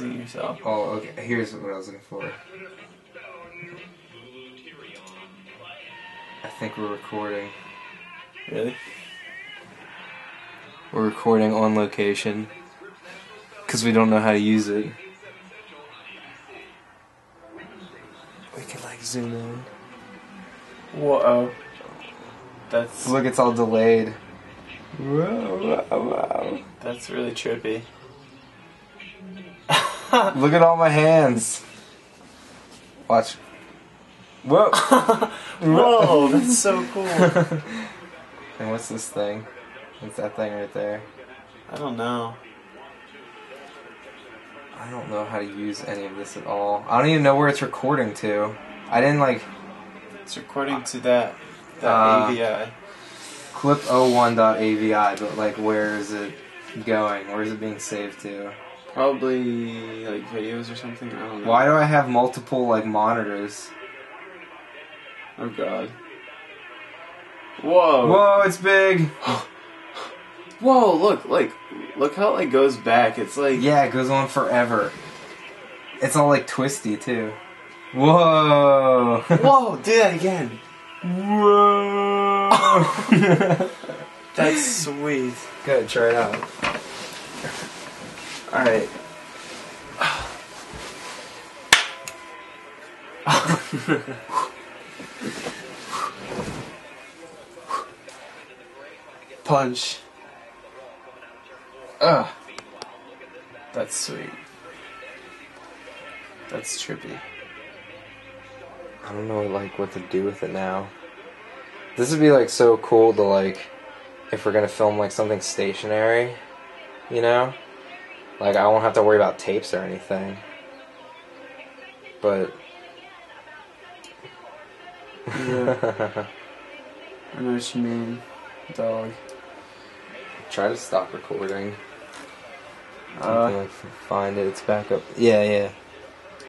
yourself. Oh, okay. Here's what I was looking for. I think we're recording. Really? We're recording on location. Because we don't know how to use it. We can, like, zoom in. Whoa. That's Look, it's all delayed. Whoa, whoa, whoa. that's really trippy. Look at all my hands. Watch. Whoa. Whoa, that's so cool. and what's this thing? What's that thing right there? I don't know. I don't know how to use any of this at all. I don't even know where it's recording to. I didn't like It's recording to that that Uh, AVI. clip01.avi, but like where is it going? Where is it being saved to? Probably like videos or something. I don't know. Why do I have multiple like monitors? Oh god. Whoa. Whoa, it's big. Whoa, look, like look how it like goes back. It's like Yeah, it goes on forever. It's all like twisty too. Whoa. Whoa, do that again. Whoa. That's sweet. Good, try it out. Alright. Punch. Ugh. That's sweet. That's trippy. I don't know like what to do with it now. This would be like so cool to like if we're gonna film like something stationary, you know? Like I won't have to worry about tapes or anything. But Yeah. I know what you mean, dog. try to stop recording. Uh, find it, it's back up. Yeah, yeah.